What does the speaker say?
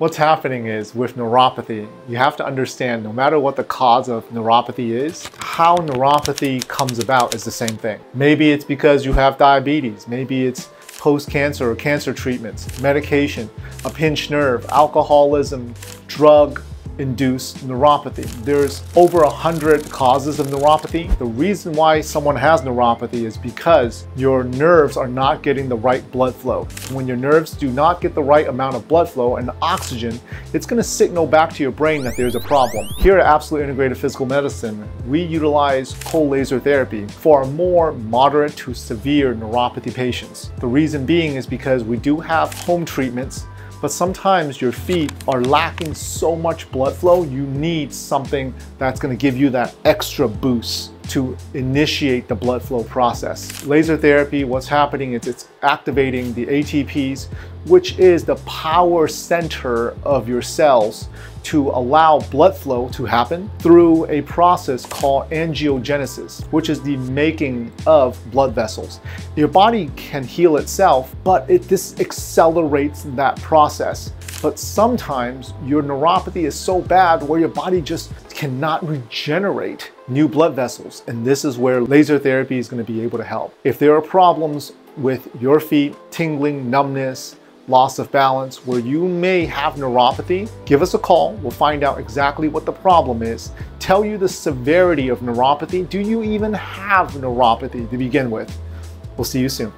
What's happening is with neuropathy, you have to understand no matter what the cause of neuropathy is, how neuropathy comes about is the same thing. Maybe it's because you have diabetes, maybe it's post-cancer or cancer treatments, medication, a pinched nerve, alcoholism, drug induced neuropathy. There's over a hundred causes of neuropathy. The reason why someone has neuropathy is because your nerves are not getting the right blood flow. When your nerves do not get the right amount of blood flow and oxygen, it's gonna signal back to your brain that there's a problem. Here at Absolute Integrated Physical Medicine, we utilize cold laser therapy for our more moderate to severe neuropathy patients. The reason being is because we do have home treatments but sometimes your feet are lacking so much blood flow, you need something that's gonna give you that extra boost to initiate the blood flow process. Laser therapy, what's happening is it's activating the ATPs, which is the power center of your cells to allow blood flow to happen through a process called angiogenesis, which is the making of blood vessels. Your body can heal itself, but it this accelerates that process. But sometimes your neuropathy is so bad where your body just cannot regenerate new blood vessels. And this is where laser therapy is going to be able to help. If there are problems with your feet, tingling, numbness, loss of balance, where you may have neuropathy, give us a call. We'll find out exactly what the problem is, tell you the severity of neuropathy. Do you even have neuropathy to begin with? We'll see you soon.